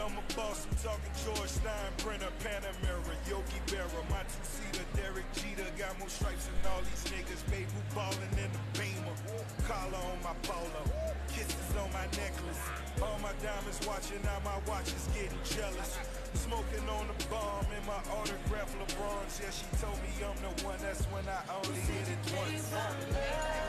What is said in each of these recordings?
I'm a boss. I'm talking George Steinbrenner, Panamera, Yogi Berra, my two-seater, Derek Jeter. Got more stripes than all these niggas. Babe, who ballin' in the beamer? Collar on my polo, kisses on my necklace. All my diamonds watching, now my watch is getting jealous. Smoking on the bomb in my autograph LeBron's. Yeah, she told me I'm the one. That's when I only hit it once.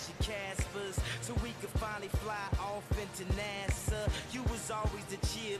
flashy Caspers, so we could finally fly off into NASA. You was always the cheerleader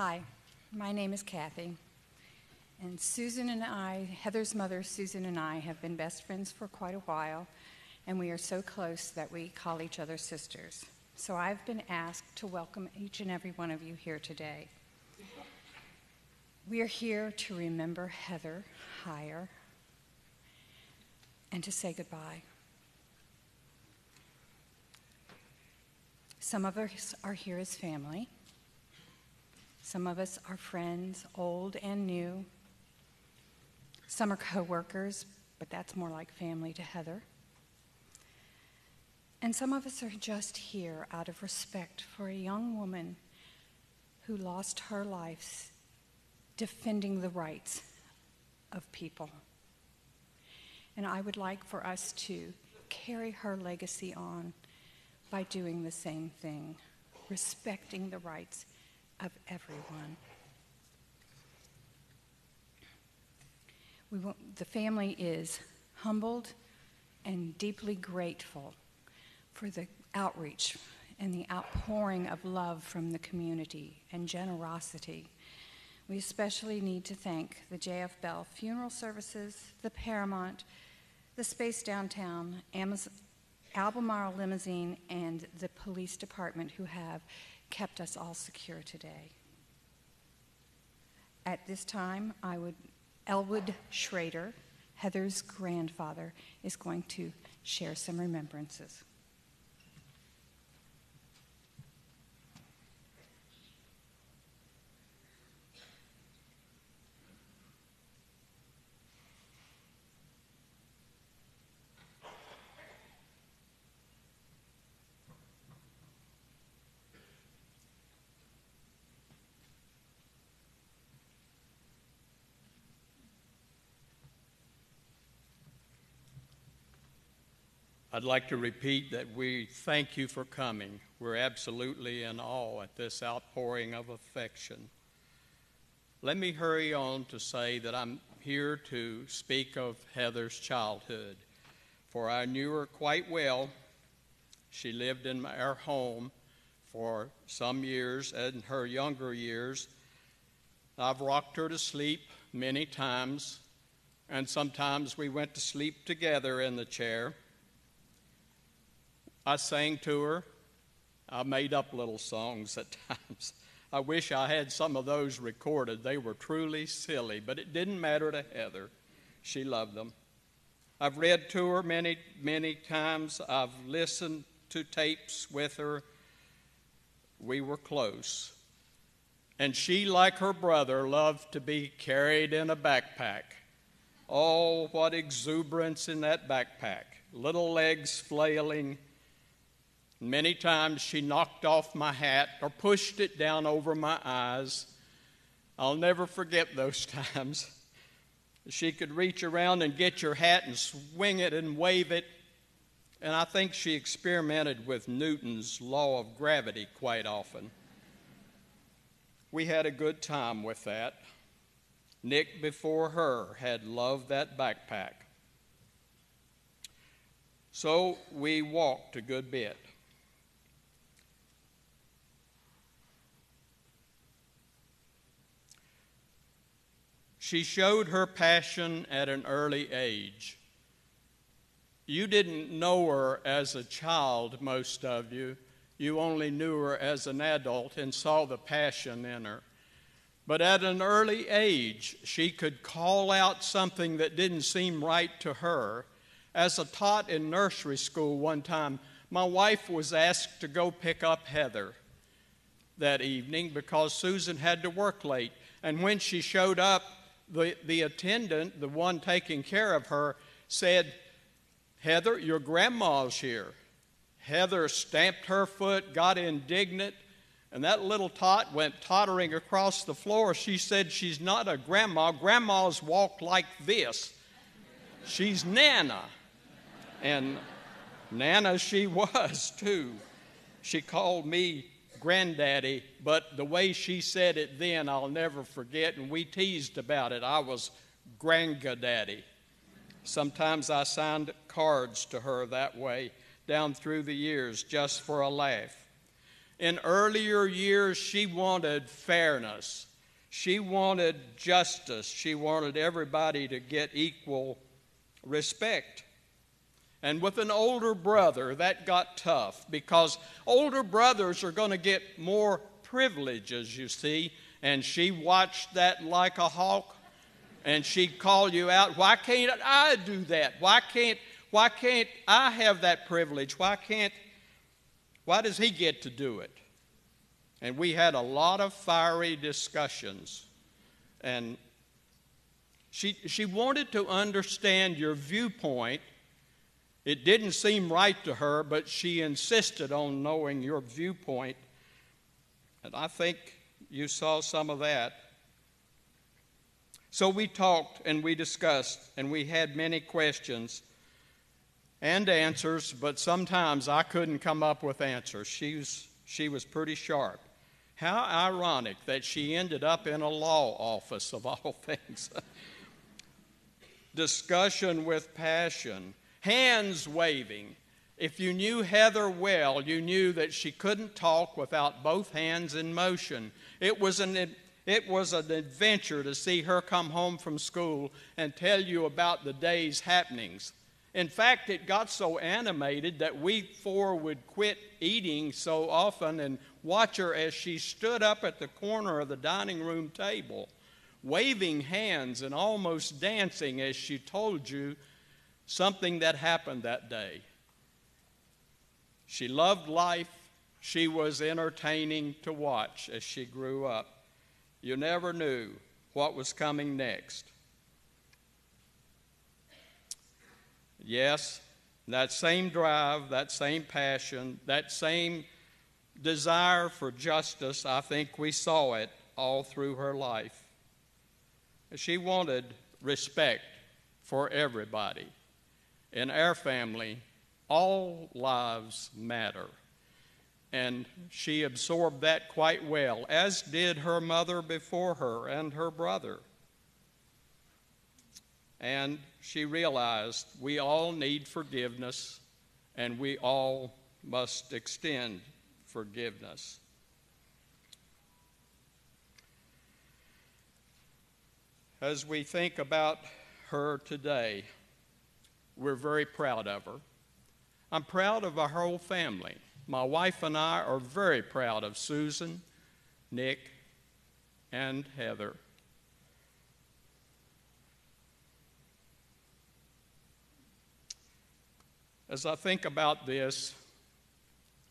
Hi, my name is Kathy. And Susan and I, Heather's mother, Susan and I, have been best friends for quite a while, and we are so close that we call each other sisters. So I've been asked to welcome each and every one of you here today. We are here to remember Heather Heyer and to say goodbye. Some of us are here as family. Some of us are friends, old and new. Some are coworkers, but that's more like family to Heather. And some of us are just here out of respect for a young woman who lost her life defending the rights of people. And I would like for us to carry her legacy on by doing the same thing, respecting the rights of everyone. We want, the family is humbled and deeply grateful for the outreach and the outpouring of love from the community and generosity. We especially need to thank the J.F. Bell Funeral Services, the Paramount, the Space Downtown, Amazon, Albemarle Limousine, and the police department who have kept us all secure today. At this time, I would Elwood Schrader, Heather's grandfather, is going to share some remembrances. I'd like to repeat that we thank you for coming. We're absolutely in awe at this outpouring of affection. Let me hurry on to say that I'm here to speak of Heather's childhood, for I knew her quite well. She lived in our home for some years, in her younger years. I've rocked her to sleep many times, and sometimes we went to sleep together in the chair. I sang to her. I made up little songs at times. I wish I had some of those recorded. They were truly silly, but it didn't matter to Heather. She loved them. I've read to her many, many times. I've listened to tapes with her. We were close. And she, like her brother, loved to be carried in a backpack. Oh, what exuberance in that backpack! Little legs flailing, Many times she knocked off my hat or pushed it down over my eyes. I'll never forget those times. She could reach around and get your hat and swing it and wave it. And I think she experimented with Newton's law of gravity quite often. We had a good time with that. Nick, before her, had loved that backpack. So we walked a good bit. She showed her passion at an early age. You didn't know her as a child, most of you. You only knew her as an adult and saw the passion in her. But at an early age, she could call out something that didn't seem right to her. As a taught in nursery school one time, my wife was asked to go pick up Heather that evening because Susan had to work late. And when she showed up, the, the attendant, the one taking care of her, said, Heather, your grandma's here. Heather stamped her foot, got indignant, and that little tot went tottering across the floor. She said, She's not a grandma. Grandmas walk like this. She's Nana. And Nana she was, too. She called me granddaddy, but the way she said it then, I'll never forget, and we teased about it. I was daddy. Sometimes I signed cards to her that way down through the years just for a laugh. In earlier years, she wanted fairness. She wanted justice. She wanted everybody to get equal respect. And with an older brother, that got tough because older brothers are going to get more privileges, you see. And she watched that like a hawk, and she'd call you out, Why can't I do that? Why can't, why can't I have that privilege? Why can't, why does he get to do it? And we had a lot of fiery discussions. And she, she wanted to understand your viewpoint. It didn't seem right to her, but she insisted on knowing your viewpoint. And I think you saw some of that. So we talked and we discussed and we had many questions and answers, but sometimes I couldn't come up with answers. She was, she was pretty sharp. How ironic that she ended up in a law office of all things. Discussion with passion, hands waving. If you knew Heather well, you knew that she couldn't talk without both hands in motion. It was an it was an adventure to see her come home from school and tell you about the day's happenings. In fact, it got so animated that we four would quit eating so often and watch her as she stood up at the corner of the dining room table, waving hands and almost dancing as she told you something that happened that day. She loved life. She was entertaining to watch as she grew up. You never knew what was coming next. Yes, that same drive, that same passion, that same desire for justice, I think we saw it all through her life. She wanted respect for everybody. In our family, all lives matter. And she absorbed that quite well, as did her mother before her and her brother. And she realized we all need forgiveness and we all must extend forgiveness. As we think about her today, we're very proud of her. I'm proud of our whole family. My wife and I are very proud of Susan, Nick, and Heather. As I think about this,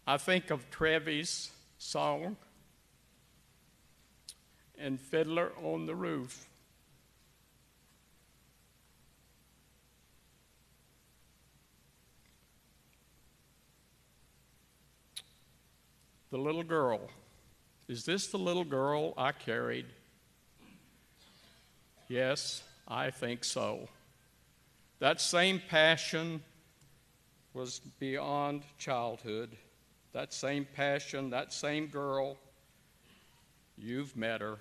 I think of Tevye's song and Fiddler on the Roof. The little girl. Is this the little girl I carried? Yes, I think so. That same passion was beyond childhood. That same passion, that same girl, you've met her.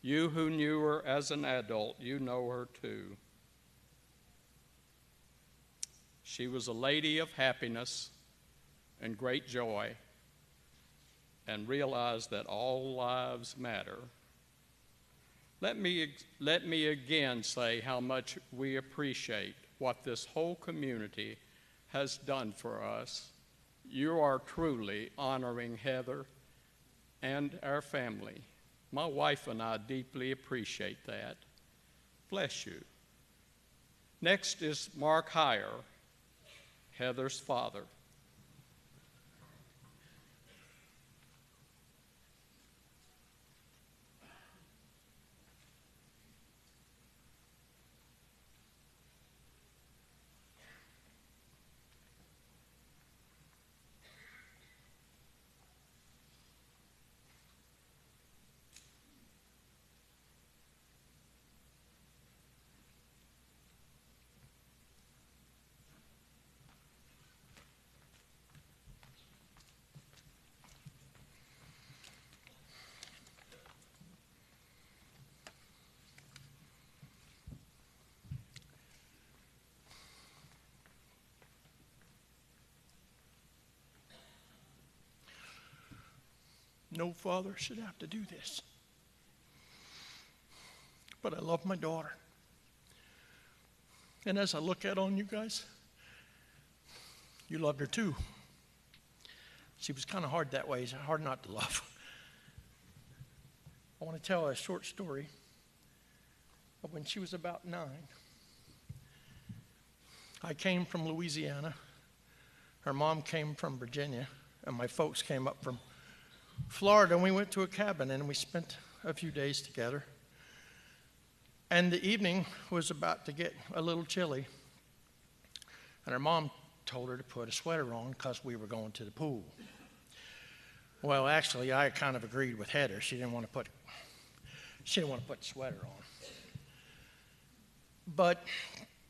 You who knew her as an adult, you know her too. She was a lady of happiness and great joy and realize that all lives matter. Let me, let me again say how much we appreciate what this whole community has done for us. You are truly honoring Heather and our family. My wife and I deeply appreciate that. Bless you. Next is Mark Heyer, Heather's father. No father should have to do this. But I love my daughter. And as I look at on you guys, you loved her too. She was kind of hard that way. It's hard not to love. I want to tell a short story of when she was about nine. I came from Louisiana. Her mom came from Virginia, and my folks came up from Florida, and we went to a cabin and we spent a few days together. And the evening was about to get a little chilly, and her mom told her to put a sweater on because we were going to the pool. Well, actually, I kind of agreed with Heather. She didn't want to put she didn't want to put the sweater on. But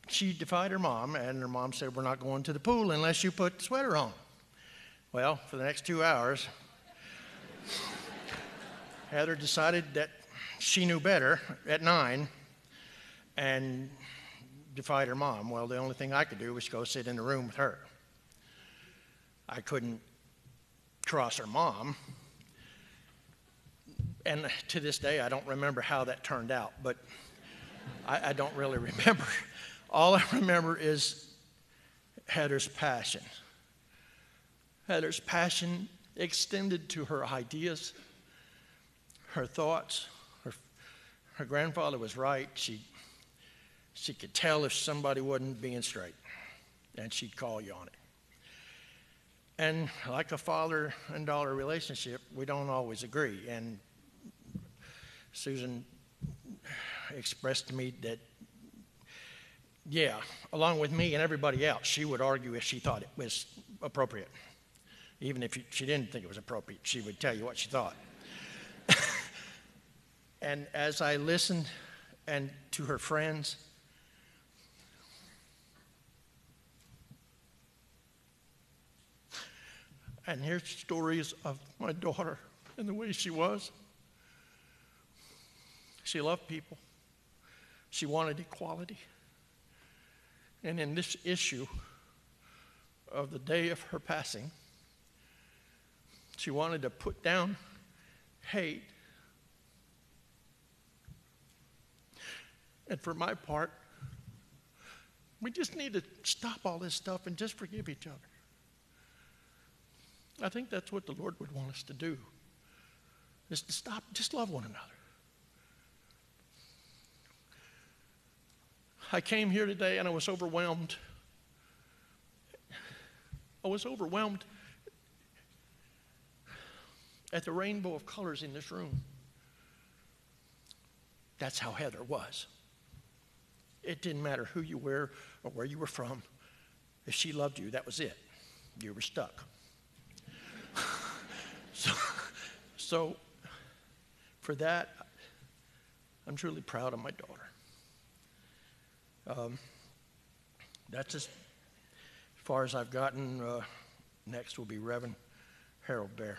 she defied her mom, and her mom said, We're not going to the pool unless you put the sweater on. Well, for the next two hours, Heather decided that she knew better at nine and defied her mom. Well, the only thing I could do was go sit in the room with her. I couldn't cross her mom. And to this day, I don't remember how that turned out, but I, I don't really remember. All I remember is Heather's passion. Heather's passion extended to her ideas, her thoughts. Her, her grandfather was right. She, she could tell if somebody wasn't being straight, and she'd call you on it. And like a father and daughter relationship, we don't always agree. And Susan expressed to me that, yeah, along with me and everybody else, she would argue if she thought it was appropriate. Even if she didn't think it was appropriate, she would tell you what she thought. and as I listened and to her friends, and hear stories of my daughter and the way she was. She loved people. She wanted equality. And in this issue of the day of her passing, she wanted to put down hate. And for my part, we just need to stop all this stuff and just forgive each other. I think that's what the Lord would want us to do. Is to stop, just love one another. I came here today and I was overwhelmed. I was overwhelmed at the rainbow of colors in this room. That's how Heather was. It didn't matter who you were or where you were from. If she loved you, that was it. You were stuck. so, so, for that, I'm truly proud of my daughter. Um, that's as far as I've gotten. Uh, next will be Reverend Harold Bear.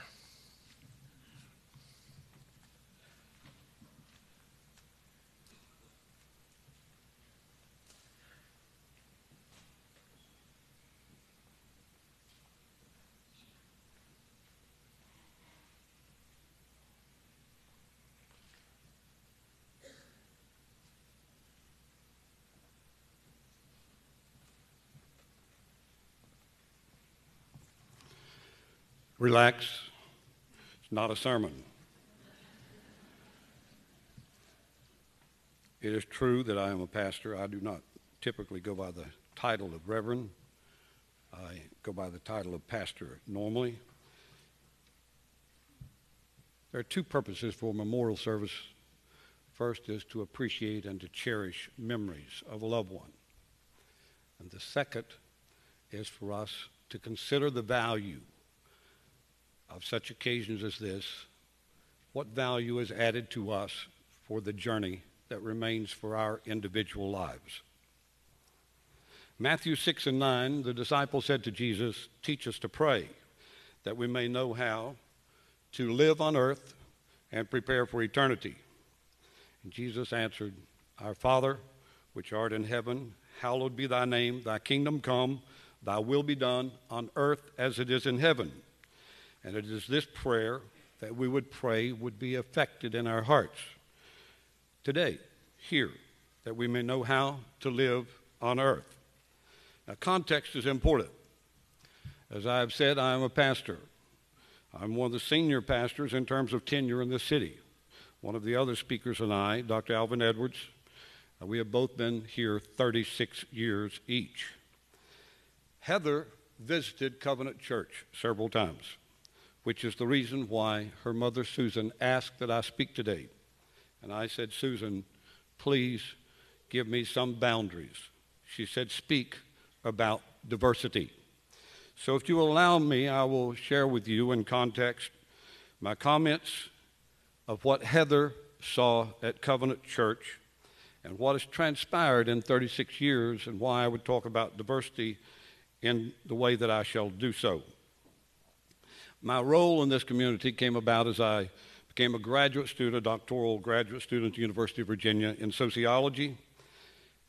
Relax. It's not a sermon. It is true that I am a pastor. I do not typically go by the title of reverend. I go by the title of pastor normally. There are two purposes for memorial service. First is to appreciate and to cherish memories of a loved one. And the second is for us to consider the value of such occasions as this, what value is added to us for the journey that remains for our individual lives. Matthew 6 and 9, the disciples said to Jesus, Teach us to pray, that we may know how to live on earth and prepare for eternity. And Jesus answered, Our Father, which art in heaven, hallowed be thy name, thy kingdom come, thy will be done on earth as it is in heaven. And it is this prayer that we would pray would be affected in our hearts today, here, that we may know how to live on earth. Now, context is important. As I have said, I am a pastor. I'm one of the senior pastors in terms of tenure in the city. One of the other speakers and I, Dr. Alvin Edwards, we have both been here 36 years each. Heather visited Covenant Church several times, which is the reason why her mother Susan asked that I speak today. And I said, Susan, please give me some boundaries. She said, speak about diversity. So, if you allow me, I will share with you in context my comments of what Heather saw at Covenant Church and what has transpired in 36 years and why I would talk about diversity in the way that I shall do so. My role in this community came about as I became a graduate student, a doctoral graduate student at the University of Virginia in sociology.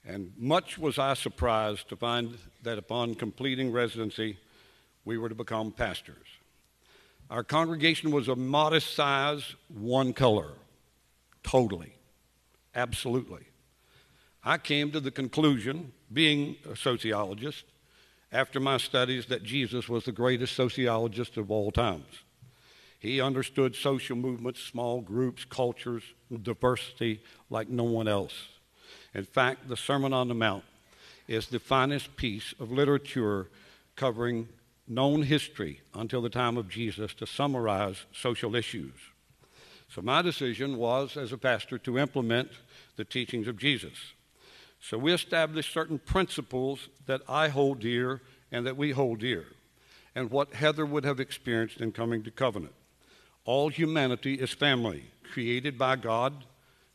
And much was I surprised to find that upon completing residency, we were to become pastors. Our congregation was a modest size, one color, totally, absolutely. I came to the conclusion, being a sociologist, after my studies, that Jesus was the greatest sociologist of all times. He understood social movements, small groups, cultures, diversity like no one else. In fact, the Sermon on the Mount is the finest piece of literature covering known history until the time of Jesus to summarize social issues. So, my decision was, as a pastor, to implement the teachings of Jesus. So, we established certain principles that I hold dear and that we hold dear, and what Heather would have experienced in coming to covenant. All humanity is family, created by God.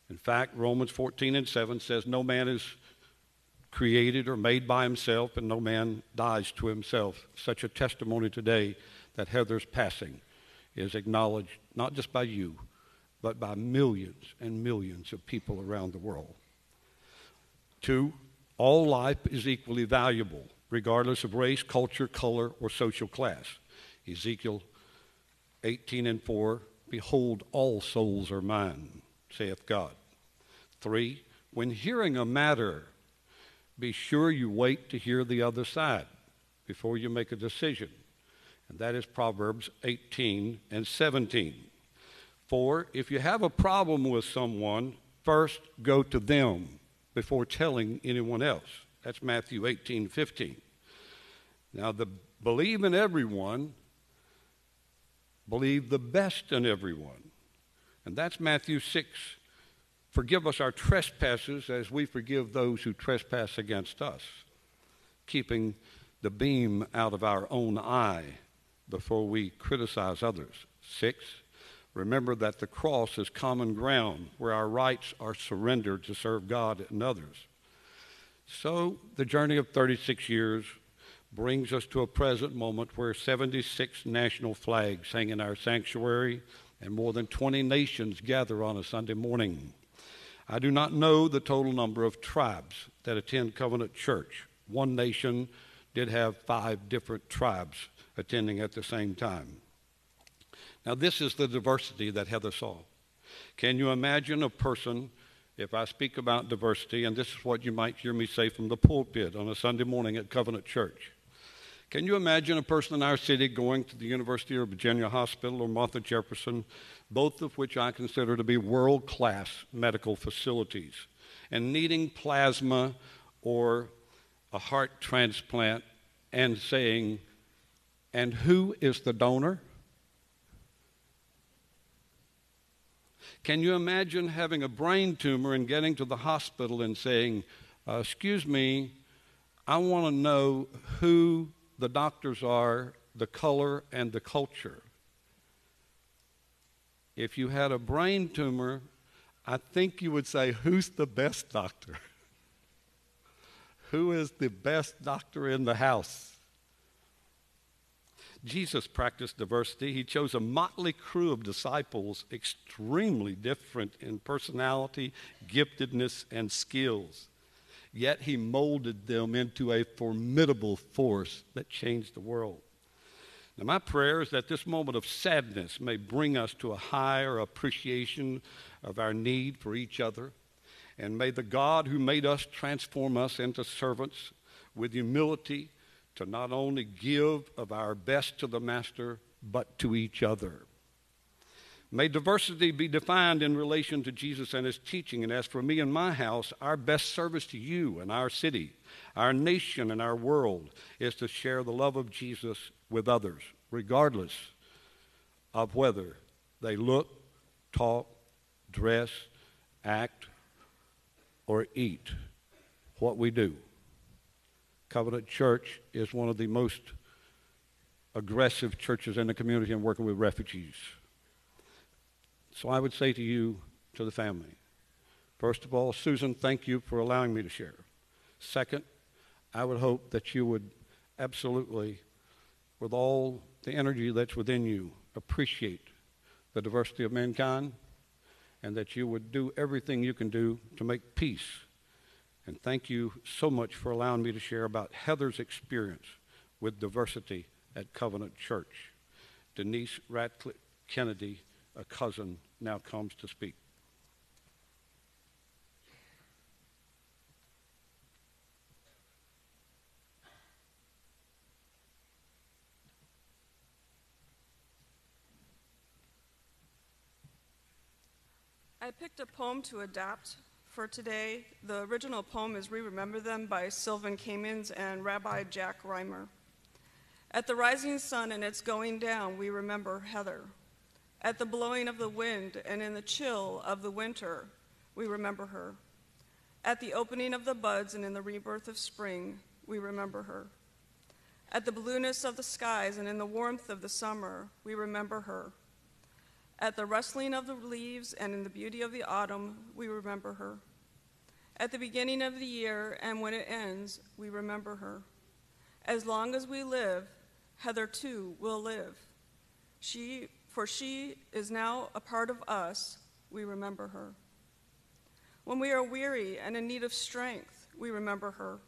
In fact, Romans 14 and 7 says, No man is created or made by himself, and no man dies to himself. Such a testimony today that Heather's passing is acknowledged not just by you, but by millions and millions of people around the world. Two, all life is equally valuable, regardless of race, culture, color, or social class. Ezekiel 18 and 4 Behold, all souls are mine, saith God. Three, when hearing a matter, be sure you wait to hear the other side before you make a decision. And that is Proverbs 18 and 17. Four, if you have a problem with someone, first go to them before telling anyone else. That's Matthew 18, 15. Now, the believe in everyone, believe the best in everyone. And that's Matthew 6, Forgive us our trespasses as we forgive those who trespass against us, keeping the beam out of our own eye before we criticize others. Six, remember that the cross is common ground where our rights are surrendered to serve God and others. So the journey of 36 years brings us to a present moment where 76 national flags hang in our sanctuary and more than 20 nations gather on a Sunday morning. I do not know the total number of tribes that attend Covenant Church. One nation did have five different tribes attending at the same time. Now, this is the diversity that Heather saw. Can you imagine a person, if I speak about diversity, and this is what you might hear me say from the pulpit on a Sunday morning at Covenant Church? Can you imagine a person in our city going to the University of Virginia Hospital or Martha Jefferson both of which I consider to be world class medical facilities, and needing plasma or a heart transplant and saying, and who is the donor? Can you imagine having a brain tumor and getting to the hospital and saying, uh, Excuse me, I want to know who the doctors are, the color, and the culture? if you had a brain tumor, I think you would say, Who's the best doctor? Who is the best doctor in the house? Jesus practiced diversity. He chose a motley crew of disciples, extremely different in personality, giftedness, and skills. Yet he molded them into a formidable force that changed the world. Now, my prayer is that this moment of sadness may bring us to a higher appreciation of our need for each other. And may the God who made us transform us into servants with humility to not only give of our best to the Master, but to each other. May diversity be defined in relation to Jesus and his teaching. And as for me and my house, our best service to you and our city, our nation and our world is to share the love of Jesus with others, regardless of whether they look, talk, dress, act, or eat what we do. Covenant Church is one of the most aggressive churches in the community in working with refugees. So I would say to you, to the family, first of all, Susan, thank you for allowing me to share. Second, I would hope that you would absolutely, with all the energy that's within you, appreciate the diversity of mankind and that you would do everything you can do to make peace. And thank you so much for allowing me to share about Heather's experience with diversity at Covenant Church. Denise Ratcliffe Kennedy, a cousin, now comes to speak. I picked a poem to adapt for today. The original poem is We Remember Them by Sylvan Kamens and Rabbi Jack Riemer. At the rising sun and its going down, we remember Heather. At the blowing of the wind and in the chill of the winter, we remember her. At the opening of the buds and in the rebirth of spring, we remember her. At the blueness of the skies and in the warmth of the summer, we remember her. At the rustling of the leaves and in the beauty of the autumn, we remember her. At the beginning of the year and when it ends, we remember her. As long as we live, Heather too will live. She, for she is now a part of us, we remember her. When we are weary and in need of strength, we remember her.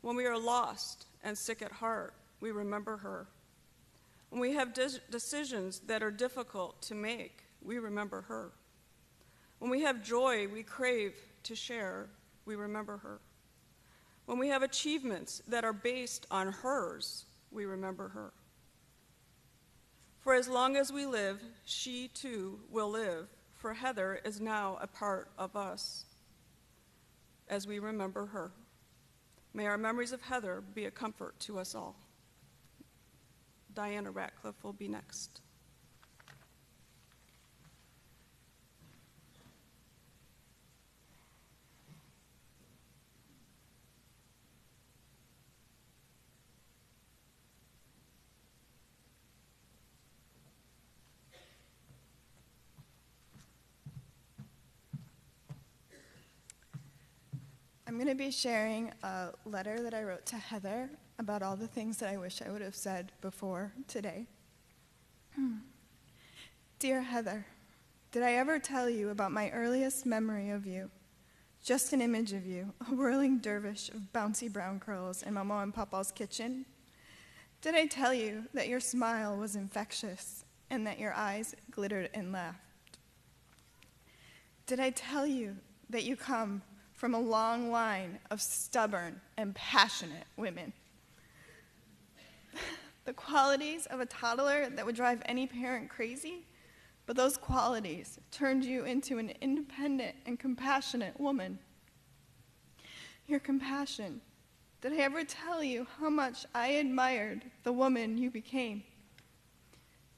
When we are lost and sick at heart, we remember her. When we have de- decisions that are difficult to make, we remember her. When we have joy we crave to share, we remember her. When we have achievements that are based on hers, we remember her. For as long as we live, she too will live, for Heather is now a part of us as we remember her. May our memories of Heather be a comfort to us all. Diana Ratcliffe will be next. I'm going to be sharing a letter that I wrote to Heather about all the things that I wish I would have said before today. Hmm. Dear Heather, did I ever tell you about my earliest memory of you? Just an image of you, a whirling dervish of bouncy brown curls in Mama and Papa's kitchen? Did I tell you that your smile was infectious and that your eyes glittered and laughed? Did I tell you that you come from a long line of stubborn and passionate women? the qualities of a toddler that would drive any parent crazy, but those qualities turned you into an independent and compassionate woman. Your compassion. Did I ever tell you how much I admired the woman you became?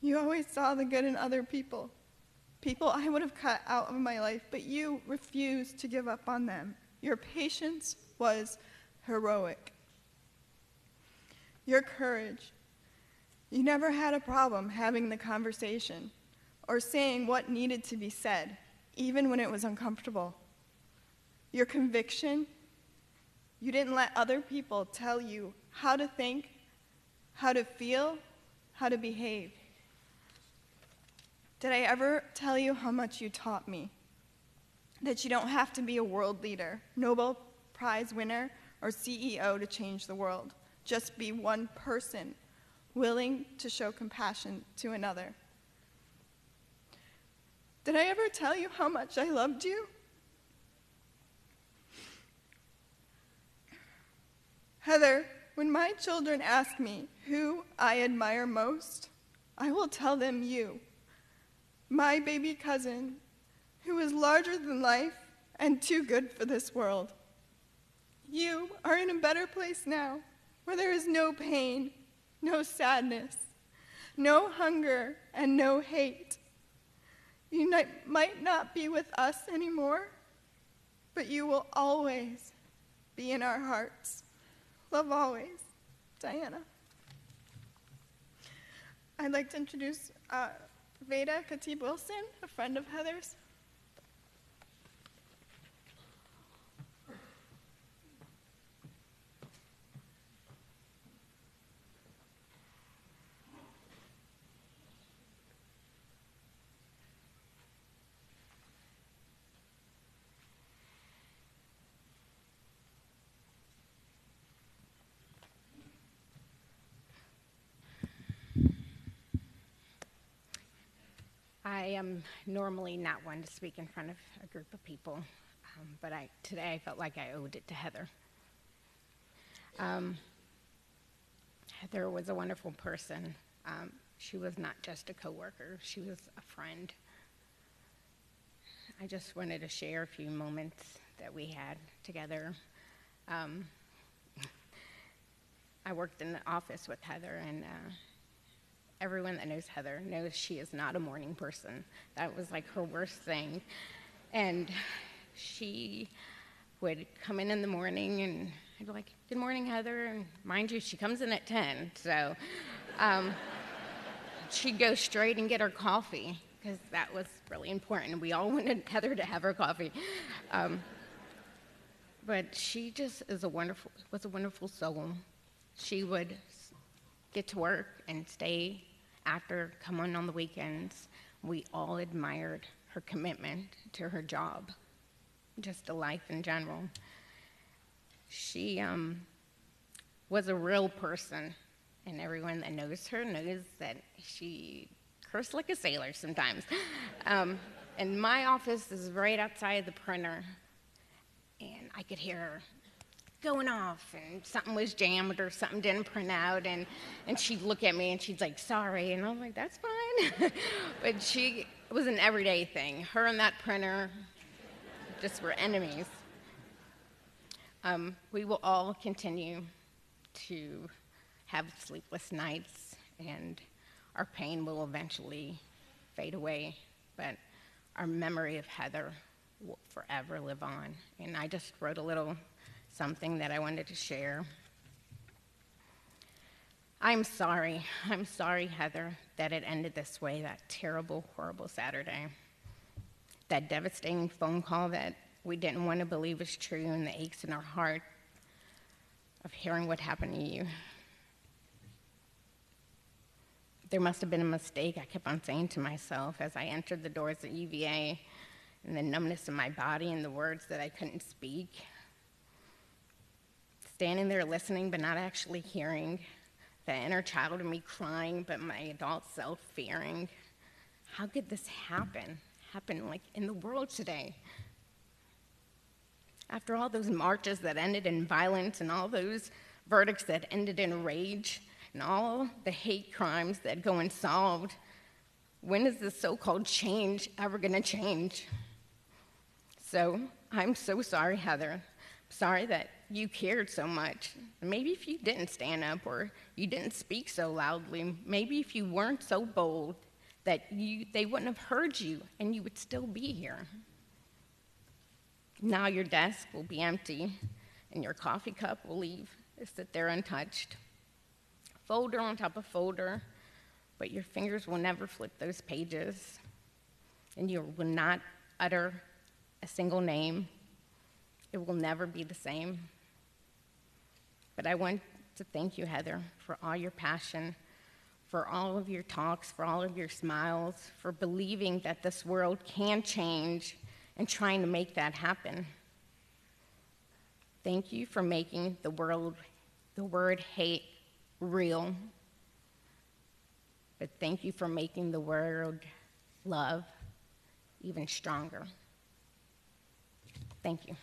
You always saw the good in other people, people I would have cut out of my life, but you refused to give up on them. Your patience was heroic. Your courage. You never had a problem having the conversation or saying what needed to be said, even when it was uncomfortable. Your conviction. You didn't let other people tell you how to think, how to feel, how to behave. Did I ever tell you how much you taught me? That you don't have to be a world leader, Nobel Prize winner, or CEO to change the world. Just be one person, willing to show compassion to another. Did I ever tell you how much I loved you? Heather, when my children ask me who I admire most, I will tell them you, my baby cousin, who is larger than life and too good for this world. You are in a better place now, where there is no pain, no sadness, no hunger, and no hate. You might not be with us anymore, but you will always be in our hearts. Love always, Diana. I'd like to introduce uh, Veda Khatib Wilson, a friend of Heather's. I am normally not one to speak in front of a group of people, um, but I, today I felt like I owed it to Heather. Um, Heather was a wonderful person. Um, she was not just a coworker; she was a friend. I just wanted to share a few moments that we had together. Um, I worked in the office with Heather, and uh, everyone that knows Heather knows she is not a morning person. That was like her worst thing. And she would come in in the morning and I'd be like, Good morning, Heather. And mind you, she comes in at 10. So um, she'd go straight and get her coffee because that was really important. We all wanted Heather to have her coffee. Um, but she just is a wonderful, was a wonderful soul. She would get to work and stay after, come on on the weekends. We all admired her commitment to her job, just to life in general. She um, was a real person, and everyone that knows her knows that she cursed like a sailor sometimes. Um, and my office is right outside the printer, and I could hear her going off and something was jammed or something didn't print out and, and she'd look at me and she's like sorry and i'm like that's fine. But she it was an everyday thing. Her and that printer just were enemies. Um, we will all continue to have sleepless nights and our pain will eventually fade away but our memory of heather will forever live on. And i just wrote a little something that I wanted to share. I'm sorry. I'm sorry, Heather, that it ended this way, that terrible, horrible Saturday. That devastating phone call that we didn't want to believe was true, and the aches in our heart of hearing what happened to you. There must have been a mistake, I kept on saying to myself as I entered the doors at UVA, and the numbness in my body and the words that I couldn't speak standing there listening but not actually hearing, the inner child in me crying but my adult self fearing. How could this happen? Happen like in the world today? After all those marches that ended in violence and all those verdicts that ended in rage and all the hate crimes that go unsolved, when is this so called change ever going to change? So I'm so sorry, Heather. Sorry that you cared so much. Maybe if you didn't stand up or you didn't speak so loudly, maybe if you weren't so bold that you, they wouldn't have heard you and you would still be here. Now your desk will be empty and your coffee cup will leave, sit there untouched. Folder on top of folder, but your fingers will never flip those pages and you will not utter a single name. It will never be the same. But I want to thank you, Heather, for all your passion, for all of your talks, for all of your smiles, for believing that this world can change and trying to make that happen. Thank you for making the world, the word hate real. But thank you for making the word love even stronger. Thank you.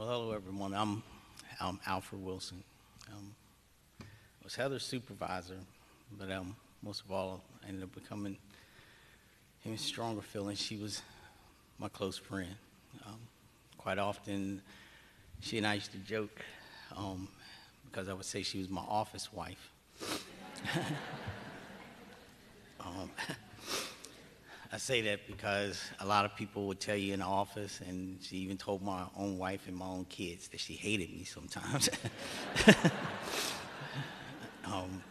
Well, hello, everyone. I'm, I'm Alfred Wilson. Um, I was Heather's supervisor, but um, most of all, I ended up becoming even stronger feeling she was my close friend. Um, quite often, she and I used to joke um, because I would say she was my office wife. I say that because a lot of people would tell you in the office, and she even told my own wife and my own kids that she hated me sometimes. um,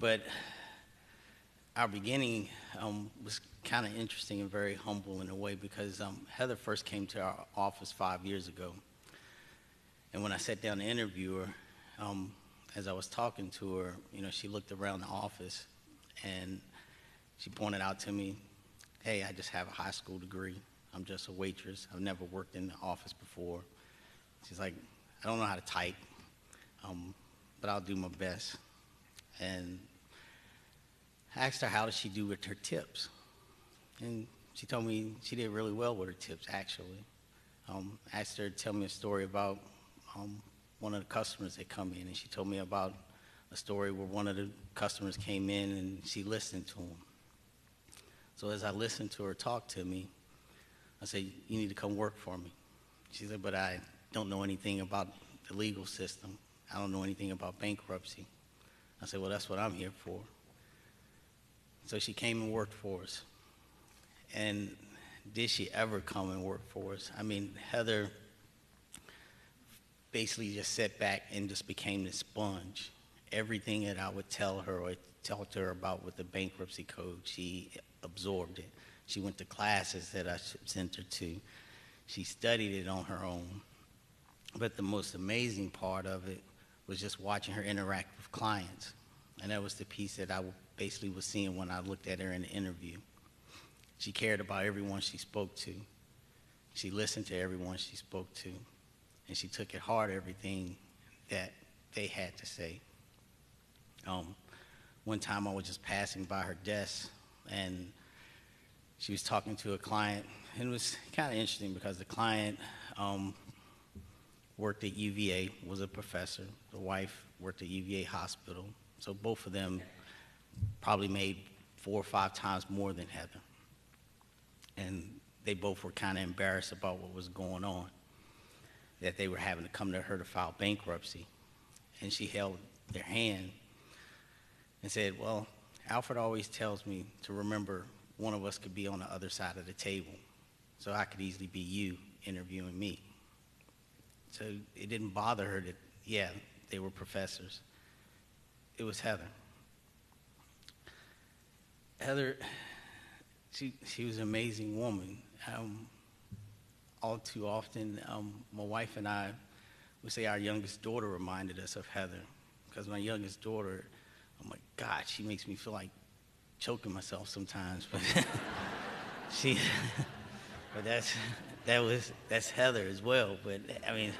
but our beginning um, was kind of interesting and very humble in a way because um, Heather first came to our office five years ago. And when I sat down to interview her, um, as I was talking to her, you know, she looked around the office and she pointed out to me, hey, I just have a high school degree. I'm just a waitress. I've never worked in the office before. She's like, I don't know how to type, um, but I'll do my best. And I asked her how did she do with her tips. And she told me she did really well with her tips, actually. Um, asked her to tell me a story about um, one of the customers that come in, and she told me about a story where one of the customers came in and she listened to him. So as I listened to her talk to me, I said, You need to come work for me. She said, But I don't know anything about the legal system. I don't know anything about bankruptcy. I said, Well, that's what I'm here for. So she came and worked for us. And did she ever come and work for us? I mean, Heather basically just sat back and just became the sponge. Everything that I would tell her or talk to her about with the bankruptcy code, she absorbed it. She went to classes that I sent her to. She studied it on her own. But the most amazing part of it was just watching her interact with clients. And that was the piece that I basically was seeing when I looked at her in the interview. She cared about everyone she spoke to. She listened to everyone she spoke to. And she took at heart everything that they had to say. Um, one time I was just passing by her desk and she was talking to a client. And it was kind of interesting because the client um, worked at UVA, was a professor. The wife worked at UVA Hospital. So both of them probably made four or five times more than Heather. And they both were kind of embarrassed about what was going on, that they were having to come to her to file bankruptcy. And she held their hand and said, Well, Alfred always tells me to remember one of us could be on the other side of the table. So I could easily be you interviewing me. So it didn't bother her that, yeah, they were professors. It was Heather. Heather, she, she was an amazing woman. Um, all too often, um, my wife and I would say our youngest daughter reminded us of Heather. Because my youngest daughter, I'm like, God, she makes me feel like choking myself sometimes. But she, but that's, that was, that's Heather as well. But I mean,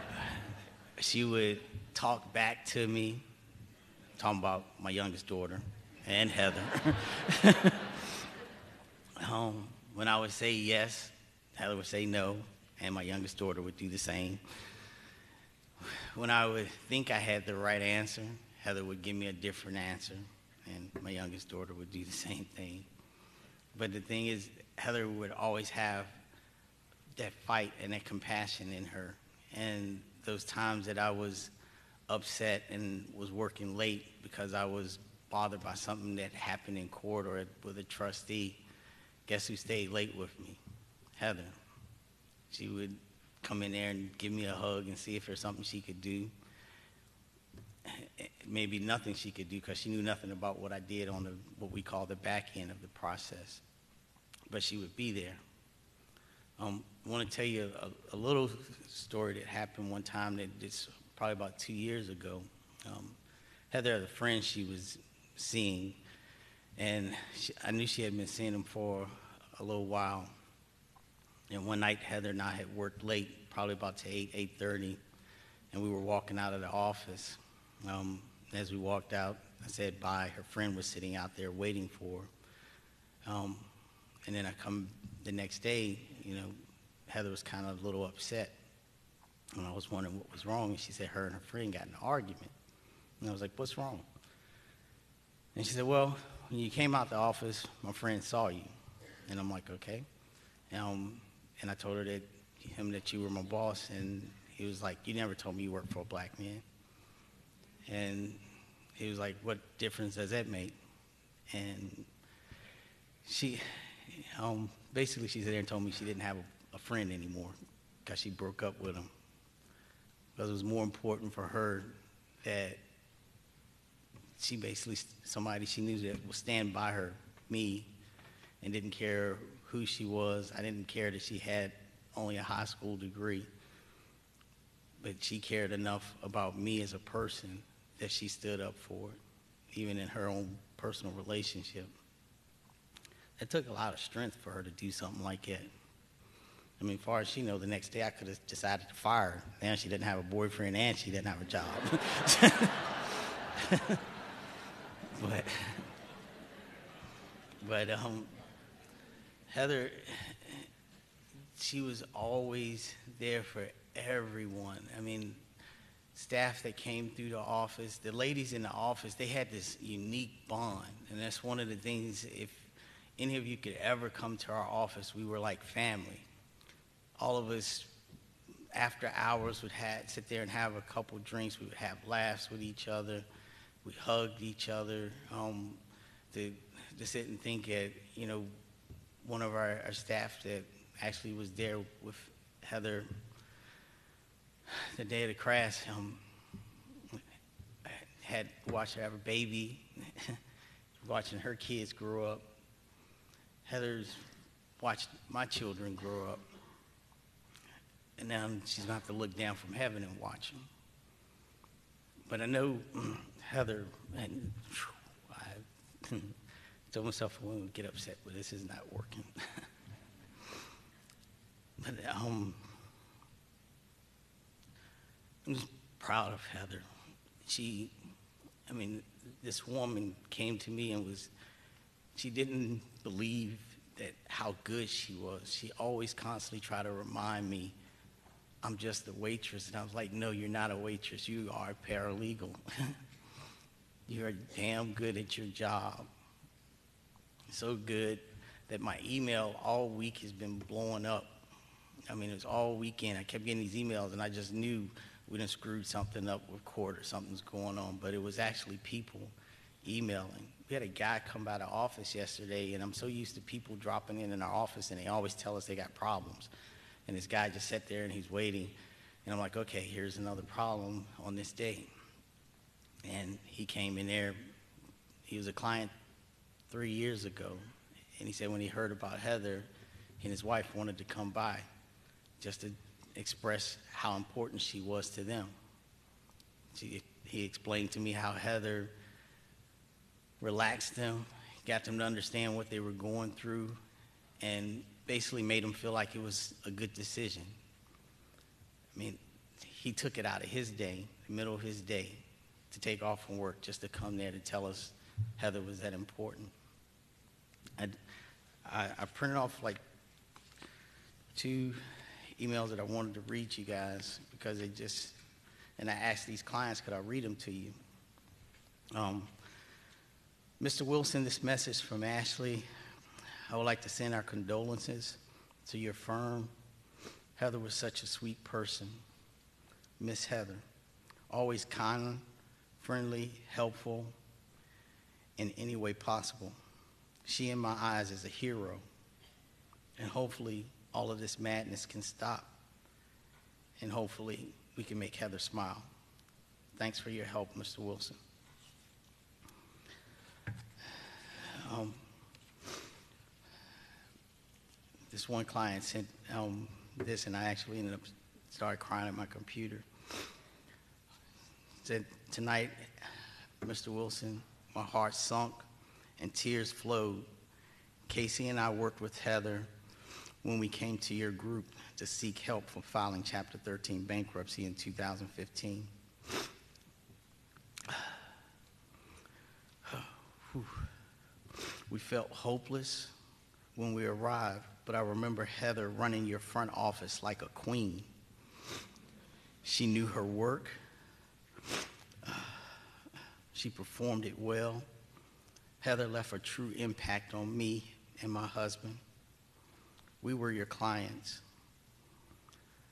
she would talk back to me, talking about my youngest daughter and Heather. um, when I would say yes, Heather would say no, and my youngest daughter would do the same. When I would think I had the right answer, Heather would give me a different answer, and my youngest daughter would do the same thing. But the thing is, Heather would always have that fight and that compassion in her. And those times that I was upset and was working late because I was bothered by something that happened in court or with a trustee, guess who stayed late with me? Heather. She would come in there and give me a hug and see if there's something she could do. Maybe nothing she could do because she knew nothing about what I did on the what we call the back end of the process. But she would be there. Um, I want to tell you a, a little story that happened one time that it's probably about two years ago. Um, Heather had a friend she was seeing, and she, I knew she had been seeing him for a little while. And one night, Heather and I had worked late, probably about to 8, 8.30, and we were walking out of the office. Um, as we walked out, I said bye. Her friend was sitting out there waiting for her. Um, and then I come the next day, you know, Heather was kind of a little upset. And I was wondering what was wrong. And she said her and her friend got in an argument. And I was like, what's wrong? And she said, well, when you came out the office, my friend saw you. And I'm like, okay. Um, and I told her that him that you were my boss, and he was like, you never told me you worked for a black man. And he was like, what difference does that make? And she, um, basically, she sat there and told me she didn't have a, a friend anymore because she broke up with him. Because it was more important for her that she basically, somebody she knew that would stand by her, me, and didn't care who she was. I didn't care that she had only a high school degree. But she cared enough about me as a person that she stood up for even in her own personal relationship. It took a lot of strength for her to do something like that. I mean, far as she know, the next day I could have decided to fire her. Now she didn't have a boyfriend and she didn't have a job. but, but um, Heather, she was always there for everyone. I mean, staff that came through the office, the ladies in the office, they had this unique bond. And that's one of the things, if any of you could ever come to our office, we were like family. All of us, after hours, would have, sit there and have a couple drinks. We would have laughs with each other. We hugged each other. Um, to, to sit and think at, you know, one of our, our staff that actually was there with Heather the day of the crash, um, had watched her have a baby, watching her kids grow up. Heather's watched my children grow up. And now she's going to have to look down from heaven and watch them. But I know Heather, and I told myself I wouldn't get upset, but this is not working. but um, I'm just proud of Heather. She, I mean, this woman came to me and was, she didn't believe that how good she was. She always constantly tried to remind me, I'm just a waitress. And I was like, no, you're not a waitress. You are paralegal. you're damn good at your job. So good that my email all week has been blowing up. I mean, it was all weekend. I kept getting these emails, and I just knew we done screwed something up with court or something's going on. But it was actually people emailing. We had a guy come by the office yesterday, and I'm so used to people dropping in in our office, and they always tell us they got problems. And this guy just sat there and he's waiting, and I'm like, okay, here's another problem on this day. And he came in there. He was a client three years ago, and he said when he heard about Heather, he and his wife wanted to come by just to express how important she was to them. She, he explained to me how Heather relaxed them, got them to understand what they were going through, and basically made them feel like it was a good decision. I mean, he took it out of his day, the middle of his day, to take off from work just to come there to tell us Heather was that important. I, I, I printed off like two emails that I wanted to read you guys because they just, and I asked these clients, could I read them to you? Um, Mr. Wilson, this message from Ashley. I would like to send our condolences to your firm. Heather was such a sweet person. Miss Heather, always kind, friendly, helpful in any way possible. She, in my eyes, is a hero. And hopefully, all of this madness can stop. and hopefully we can make Heather smile. Thanks for your help, Mr. Wilson. Um, this one client sent um, this, and I actually ended up started crying at my computer. Said tonight, Mr. Wilson, my heart sunk and tears flowed. Casey and I worked with Heather when we came to your group to seek help for filing Chapter 13 bankruptcy in 2015. We felt hopeless when we arrived, but I remember Heather running your front office like a queen. She knew her work. She performed it well. Heather left a true impact on me and my husband. We were your clients.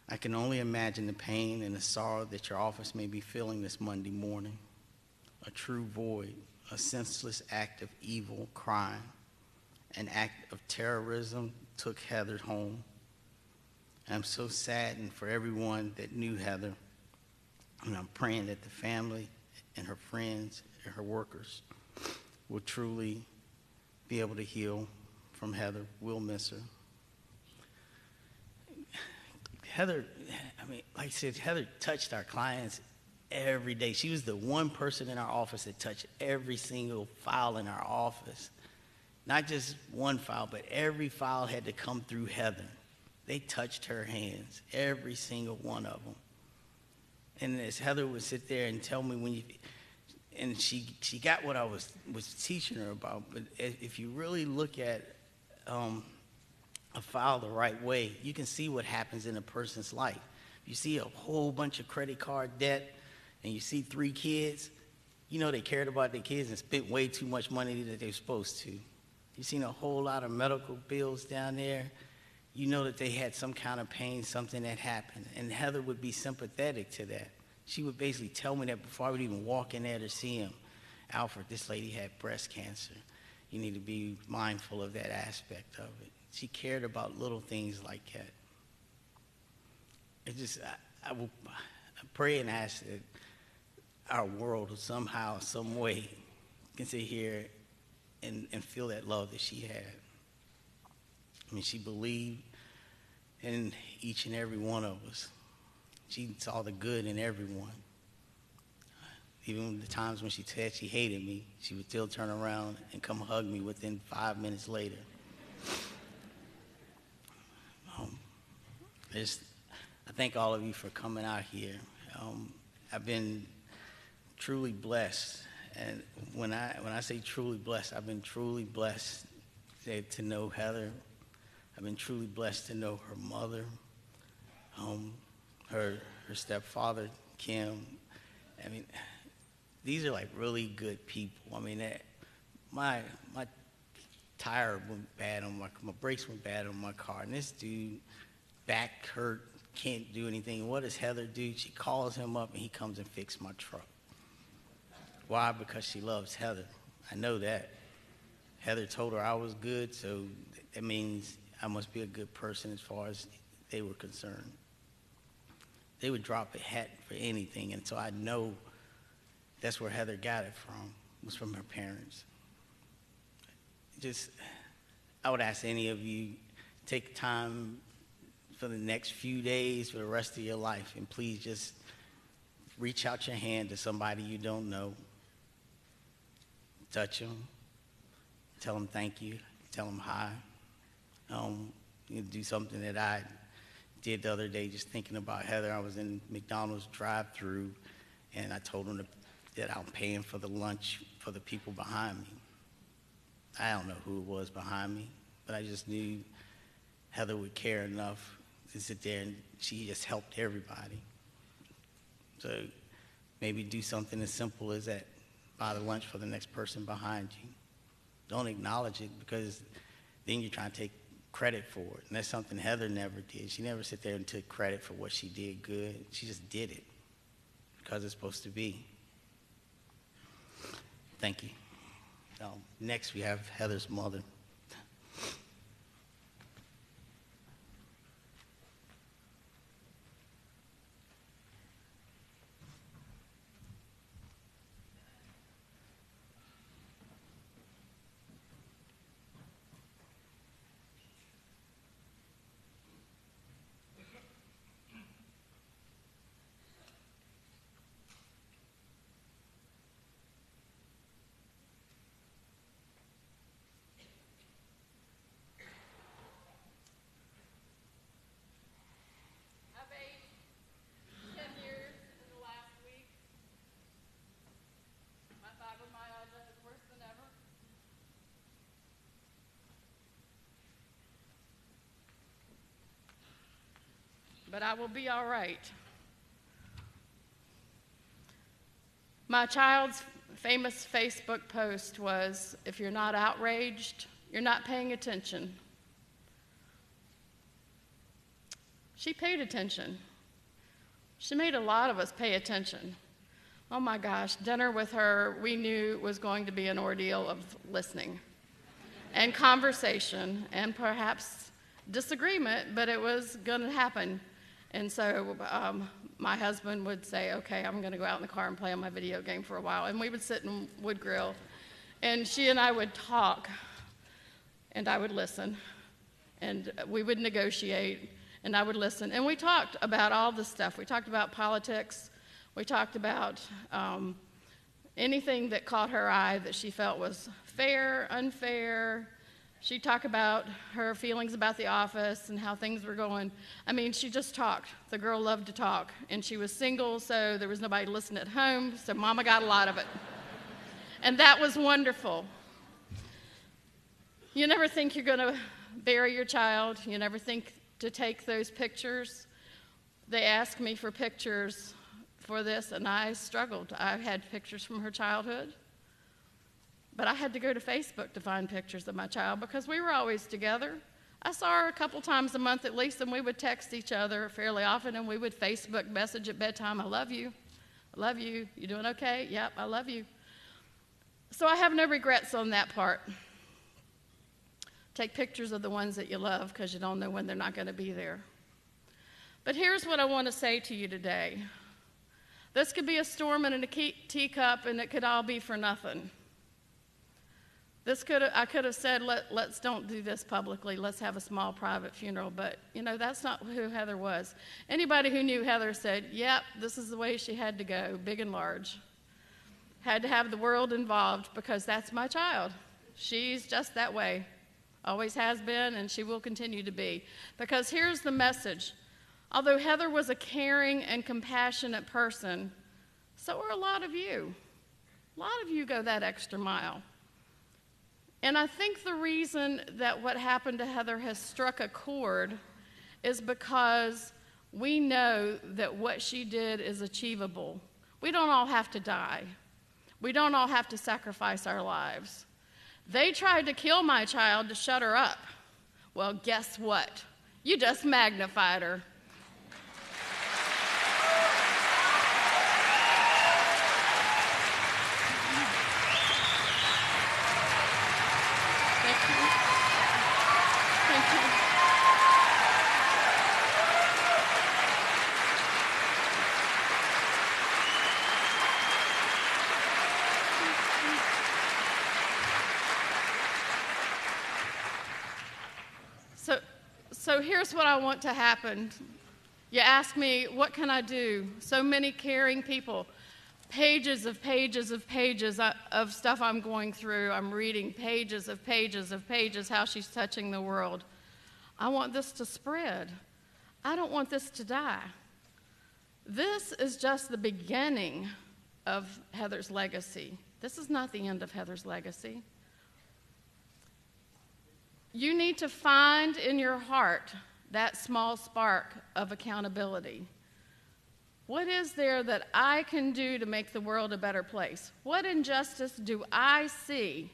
I can only imagine the pain and the sorrow that your office may be feeling this Monday morning. A true void, a senseless act of evil, crime, an act of terrorism took Heather home. I'm so saddened for everyone that knew Heather, and I'm praying that the family and her friends and her workers will truly be able to heal from Heather. We'll miss her. Heather, I mean, like I said, Heather touched our clients every day. She was the one person in our office that touched every single file in our office. Not just one file, but every file had to come through Heather. They touched her hands, every single one of them. And as Heather would sit there and tell me when you, and she she got what I was was teaching her about. But if you really look at um, a file the right way, you can see what happens in a person's life. You see a whole bunch of credit card debt, and you see three kids. You know they cared about their kids and spent way too much money that they're supposed to. You've seen a whole lot of medical bills down there. You know that they had some kind of pain, something that happened. And Heather would be sympathetic to that. She would basically tell me that before I would even walk in there to see him. Alfred, this lady had breast cancer. You need to be mindful of that aspect of it. She cared about little things like that. It just, I, I will pray and ask that our world somehow, some way, can sit here and, and feel that love that she had. I mean, she believed in each and every one of us. She saw the good in everyone. Even the times when she said she hated me, she would still turn around and come hug me within five minutes later. I thank all of you for coming out here. Um, I've been truly blessed, and when I when I say truly blessed, I've been truly blessed to, to know Heather. I've been truly blessed to know her mother. Um, her her stepfather Kim. I mean, these are like really good people. I mean, that, my my tire went bad on my my brakes went bad on my car, and this dude back hurt, can't do anything. What does Heather do? She calls him up, and he comes and fixes my truck. Why? Because she loves Heather. I know that. Heather told her I was good, so that means I must be a good person as far as they were concerned they would drop a hat for anything. And so I know that's where Heather got it from, was from her parents. Just, I would ask any of you, take time for the next few days, for the rest of your life, and please just reach out your hand to somebody you don't know. Touch them. Tell them thank you. Tell them hi. Um, you do something that I did the other day, just thinking about Heather. I was in McDonald's drive-through, and I told them to, that I'm paying for the lunch for the people behind me. I don't know who it was behind me, but I just knew Heather would care enough to sit there, and she just helped everybody. So maybe do something as simple as that. Buy the lunch for the next person behind you. Don't acknowledge it because then you're trying to take credit for it. And that's something Heather never did. She never sat there and took credit for what she did good. She just did it because it's supposed to be. Thank you. Um, next, we have Heather's mother. But I will be all right. My child's famous Facebook post was If you're not outraged, you're not paying attention. She paid attention. She made a lot of us pay attention. Oh my gosh, dinner with her, we knew was going to be an ordeal of listening and conversation and perhaps disagreement, but it was going to happen. And so um, my husband would say, Okay, I'm going to go out in the car and play on my video game for a while. And we would sit and would grill. And she and I would talk, and I would listen. And we would negotiate, and I would listen. And we talked about all this stuff. We talked about politics. We talked about um, anything that caught her eye that she felt was fair, unfair. She'd talk about her feelings about the office and how things were going. I mean, she just talked. The girl loved to talk. And she was single, so there was nobody listening at home, so mama got a lot of it. and that was wonderful. You never think you're going to bury your child, you never think to take those pictures. They asked me for pictures for this, and I struggled. I had pictures from her childhood, but I had to go to Facebook to find pictures of my child because we were always together. I saw her a couple times a month at least, and we would text each other fairly often, and we would Facebook message at bedtime I love you. I love you. You doing okay? Yep, I love you. So I have no regrets on that part. Take pictures of the ones that you love because you don't know when they're not going to be there. But here's what I want to say to you today this could be a storm in a teacup, and it could all be for nothing. This could I could have said, Let, let's don't do this publicly. Let's have a small private funeral. But, you know, that's not who Heather was. Anybody who knew Heather said, yep, this is the way she had to go, big and large. Had to have the world involved because that's my child. She's just that way. Always has been, and she will continue to be. Because here's the message although Heather was a caring and compassionate person, so are a lot of you. A lot of you go that extra mile. And I think the reason that what happened to Heather has struck a chord is because we know that what she did is achievable. We don't all have to die, we don't all have to sacrifice our lives. They tried to kill my child to shut her up. Well, guess what? You just magnified her. So here's what I want to happen. You ask me, what can I do? So many caring people, pages of pages of pages of stuff I'm going through. I'm reading pages of pages of pages, how she's touching the world. I want this to spread. I don't want this to die. This is just the beginning of Heather's legacy. This is not the end of Heather's legacy. You need to find in your heart that small spark of accountability. What is there that I can do to make the world a better place? What injustice do I see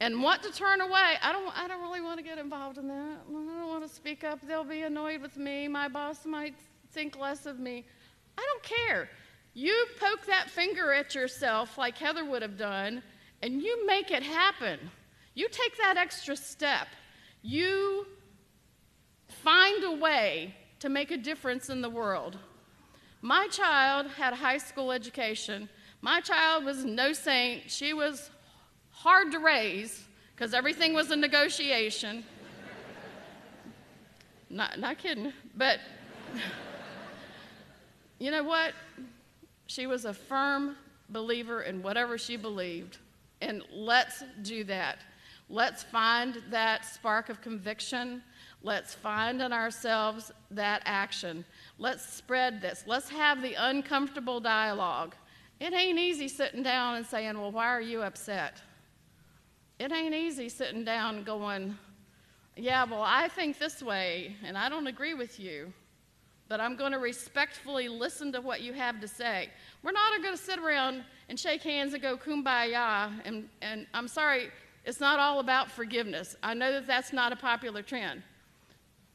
and want to turn away? I don't, I don't really want to get involved in that. I don't want to speak up. They'll be annoyed with me. My boss might think less of me. I don't care. You poke that finger at yourself like Heather would have done, and you make it happen. You take that extra step. You find a way to make a difference in the world. My child had a high school education. My child was no saint. She was hard to raise because everything was a negotiation. not, not kidding. But you know what? She was a firm believer in whatever she believed. And let's do that. Let's find that spark of conviction. Let's find in ourselves that action. Let's spread this. Let's have the uncomfortable dialogue. It ain't easy sitting down and saying, Well, why are you upset? It ain't easy sitting down and going, Yeah, well, I think this way, and I don't agree with you. but I'm going to respectfully listen to what you have to say. We're not going to sit around and shake hands and go kumbaya. And, and I'm sorry, it's not all about forgiveness. I know that that's not a popular trend.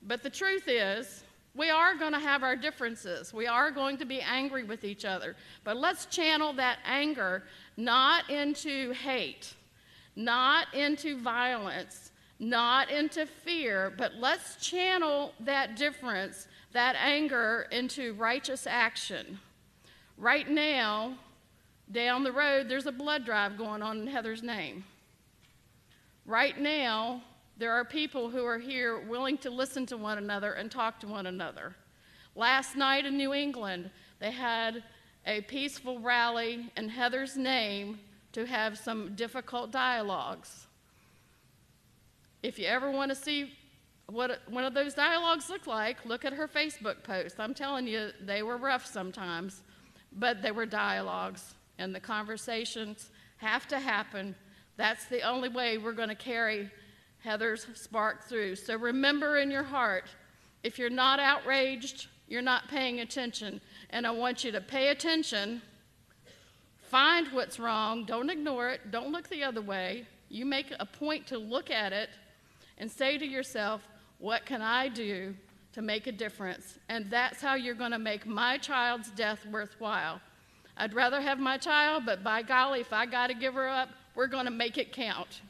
But the truth is, we are going to have our differences. We are going to be angry with each other. But let's channel that anger not into hate, not into violence, not into fear, but let's channel that difference that anger into righteous action. Right now, down the road, there's a blood drive going on in Heather's name. Right now, there are people who are here willing to listen to one another and talk to one another. Last night in New England, they had a peaceful rally in Heather's name to have some difficult dialogues. If you ever want to see what one of those dialogues looked like, look at her Facebook post. I'm telling you, they were rough sometimes, but they were dialogues, and the conversations have to happen. That's the only way we're going to carry Heather's spark through. So remember in your heart, if you're not outraged, you're not paying attention. And I want you to pay attention, find what's wrong, don't ignore it, don't look the other way. You make a point to look at it and say to yourself, what can I do to make a difference? And that's how you're going to make my child's death worthwhile. I'd rather have my child, but by golly, if I got to give her up, we're going to make it count.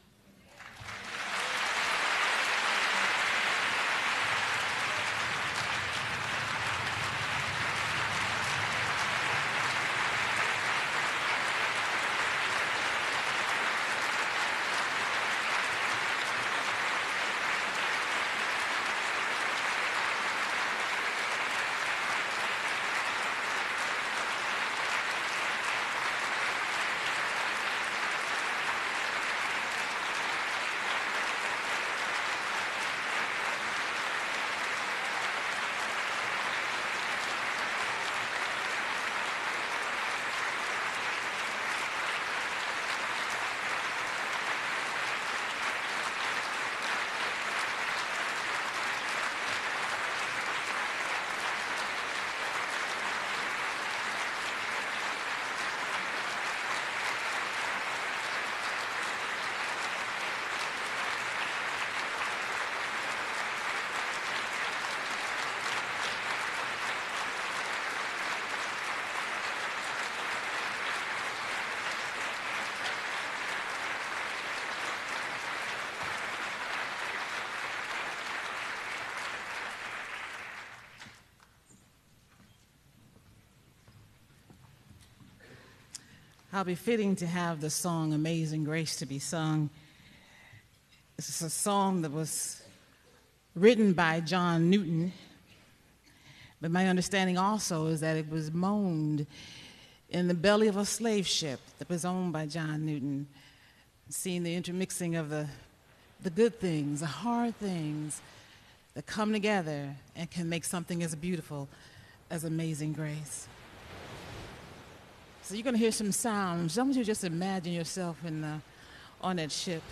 How befitting to have the song Amazing Grace to be sung. This is a song that was written by John Newton, but my understanding also is that it was moaned in the belly of a slave ship that was owned by John Newton, seeing the intermixing of the, the good things, the hard things that come together and can make something as beautiful as Amazing Grace. So you're going to hear some sounds. I want you just imagine yourself in the, on that ship.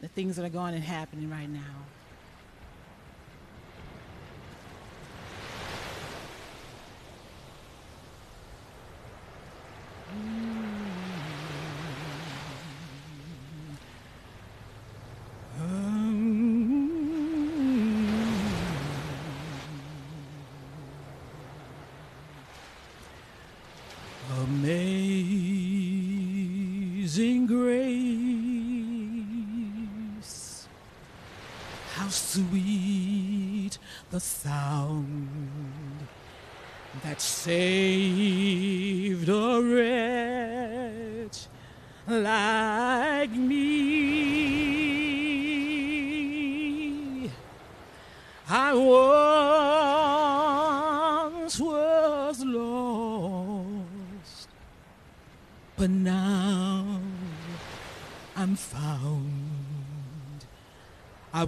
The things that are going and happening right now.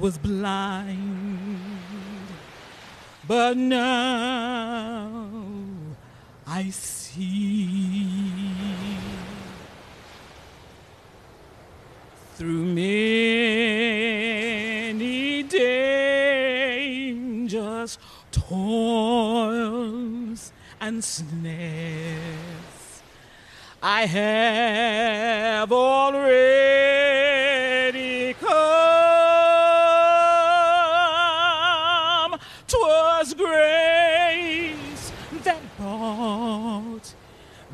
Was blind, but now I see. Through many dangers, toils and snares. I have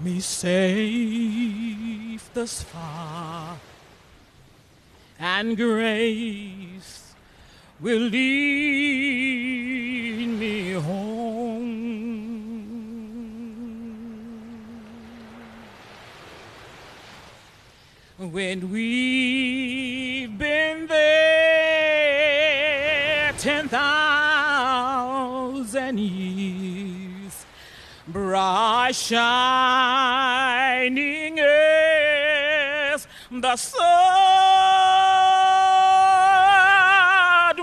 me safe thus far, and grace will lead me home. When we've bright shining as the sun,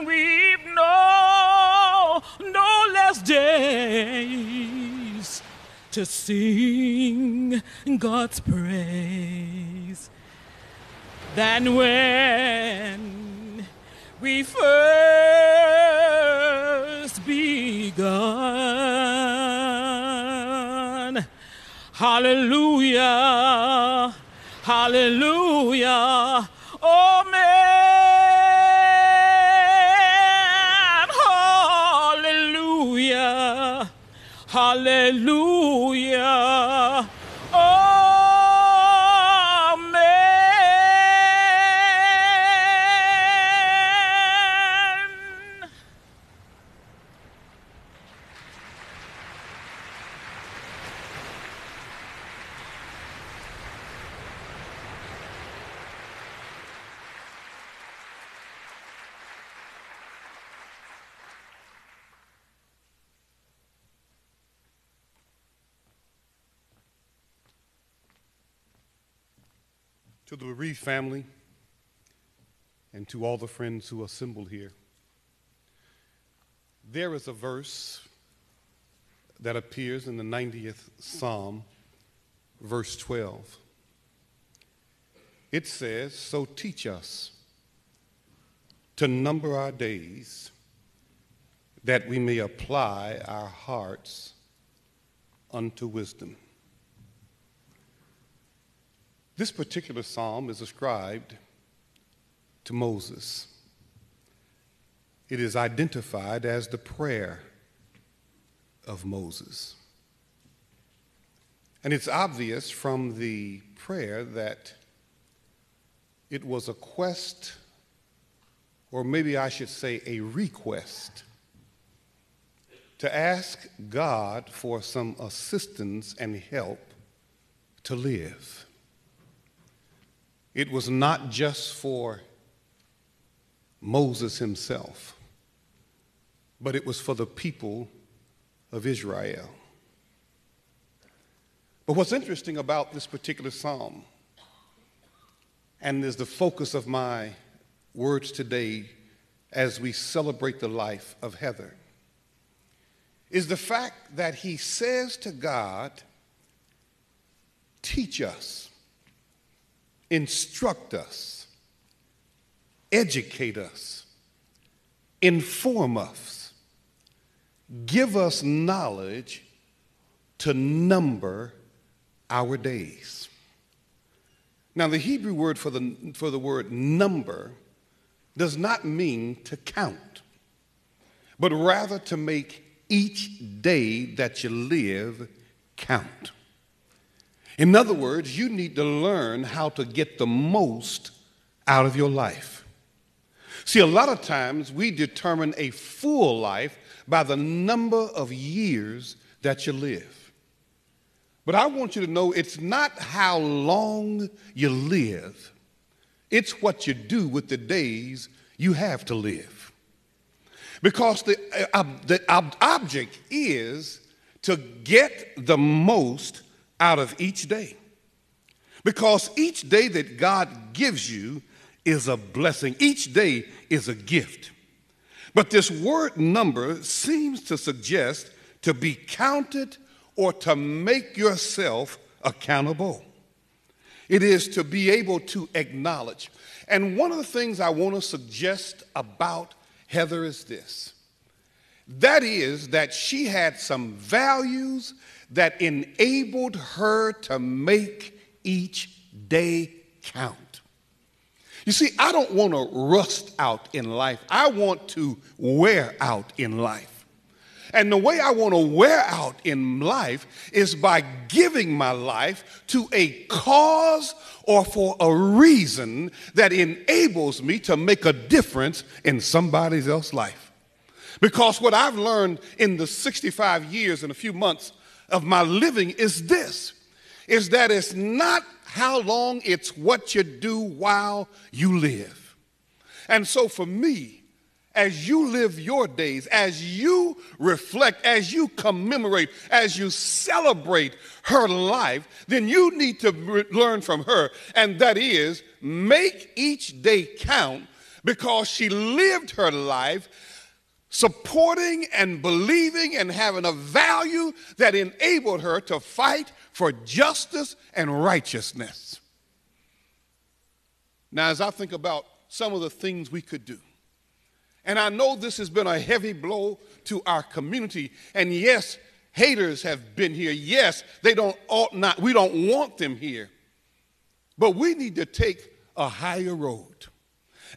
we've no no less days to sing God's praise than when we first begun. Hallelujah, hallelujah, oh man, hallelujah, hallelujah, oh man. To the bereaved family and to all the friends who assembled here, there is a verse that appears in the 90th Psalm, verse 12. It says, So teach us to number our days that we may apply our hearts unto wisdom. This particular psalm is ascribed to Moses. It is identified as the prayer of Moses. And it's obvious from the prayer that it was a quest, or maybe I should say a request, to ask God for some assistance and help to live. It was not just for Moses himself, but it was for the people of Israel. But what's interesting about this particular psalm, and is the focus of my words today as we celebrate the life of Heather, is the fact that he says to God, Teach us instruct us, educate us, inform us, give us knowledge to number our days. Now, the Hebrew word for the, for the word number does not mean to count, but rather to make each day that you live count. In other words, you need to learn how to get the most out of your life. See, a lot of times we determine a full life by the number of years that you live. But I want you to know it's not how long you live, it's what you do with the days you have to live. Because the, uh, the ob- object is to get the most out of each day. Because each day that God gives you is a blessing, each day is a gift. But this word number seems to suggest to be counted or to make yourself accountable. It is to be able to acknowledge. And one of the things I want to suggest about Heather is this That is, that she had some values that enabled her to make each day count. You see, I don't want to rust out in life, I want to wear out in life. And the way I want to wear out in life is by giving my life to a cause or for a reason that enables me to make a difference in somebody else's life. Because what I've learned in the 65 years and a few months of my living is this is that it's not how long, it's what you do while you live. And so for me, as you live your days, as you reflect, as you commemorate, as you celebrate her life, then you need to re- learn from her. And that is make each day count because she lived her life supporting and believing and having a value that enabled her to fight for justice and righteousness. Now, as I think about some of the things we could do, and I know this has been a heavy blow to our community. And yes, haters have been here. Yes, they don't ought not, we don't want them here. But we need to take a higher road.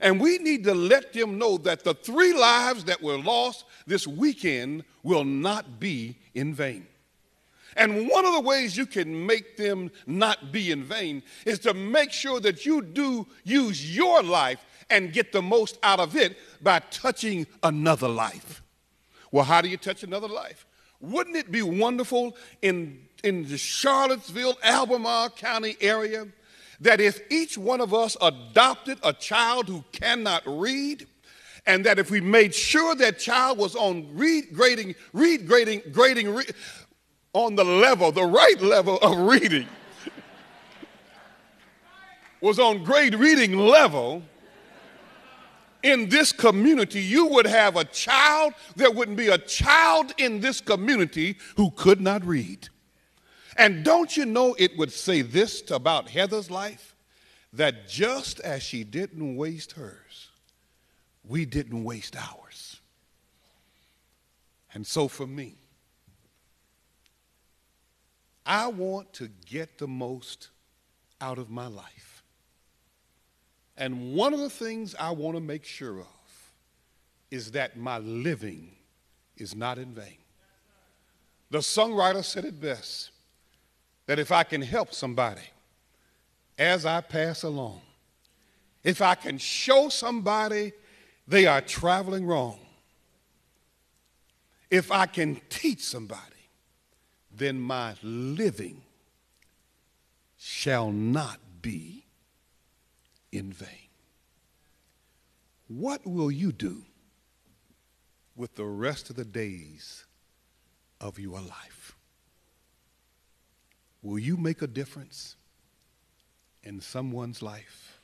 And we need to let them know that the three lives that were lost this weekend will not be in vain. And one of the ways you can make them not be in vain is to make sure that you do use your life and get the most out of it by touching another life. Well, how do you touch another life? Wouldn't it be wonderful in, in the Charlottesville, Albemarle County area that if each one of us adopted a child who cannot read, and that if we made sure that child was on read grading, read grading, grading, re- on the level, the right level of reading, was on grade reading level, in this community, you would have a child, there wouldn't be a child in this community who could not read. And don't you know it would say this about Heather's life? That just as she didn't waste hers, we didn't waste ours. And so for me, I want to get the most out of my life. And one of the things I want to make sure of is that my living is not in vain. The songwriter said it best that if I can help somebody as I pass along, if I can show somebody they are traveling wrong, if I can teach somebody, then my living shall not be in vain. What will you do with the rest of the days of your life? Will you make a difference in someone's life?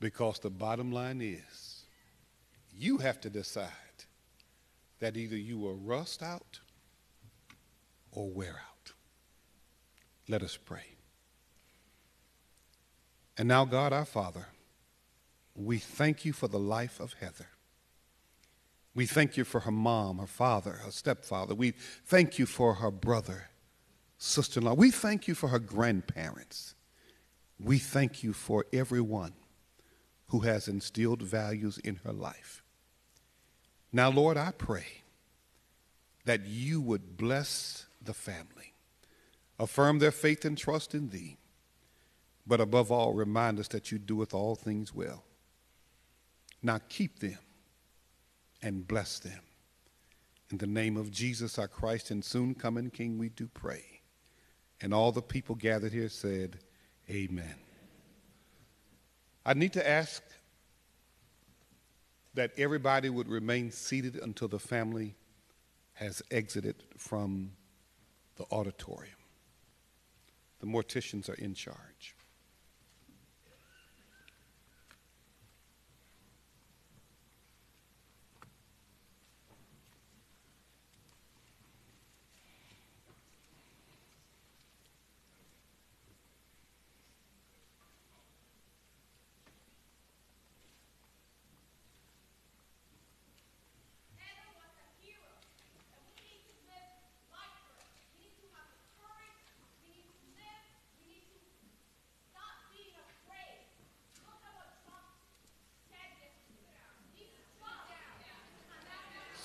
Because the bottom line is, you have to decide that either you will rust out or wear out. Let us pray. And now, God our Father, we thank you for the life of Heather. We thank you for her mom, her father, her stepfather. We thank you for her brother, sister in law. We thank you for her grandparents. We thank you for everyone who has instilled values in her life. Now, Lord, I pray that you would bless the family, affirm their faith and trust in thee but above all, remind us that you doeth all things well. Now keep them and bless them. In the name of Jesus, our Christ and soon coming King, we do pray. And all the people gathered here said, Amen. I need to ask that everybody would remain seated until the family has exited from the auditorium. The morticians are in charge.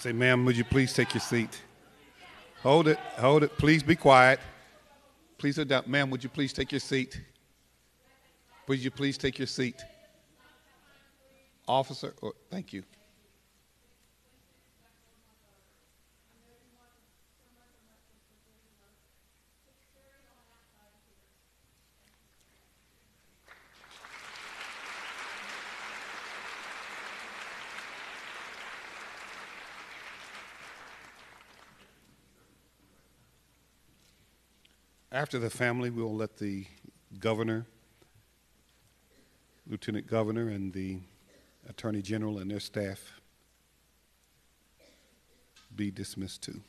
Say, ma'am, would you please take your seat? Hold it, hold it. Please be quiet. Please sit down. Ma'am, would you please take your seat? Would you please take your seat? Officer, oh, thank you. After the family, we will let the governor, lieutenant governor, and the attorney general and their staff be dismissed too.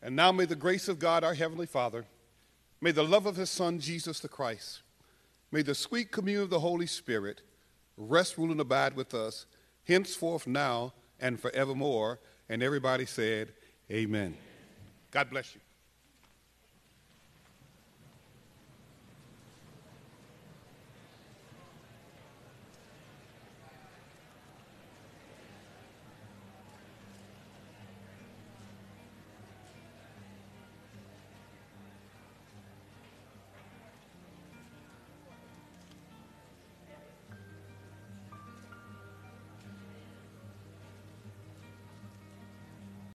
And now may the grace of God, our Heavenly Father, may the love of His Son, Jesus the Christ, may the sweet communion of the Holy Spirit rest, rule, and abide with us henceforth, now, and forevermore. And everybody said, Amen. God bless you.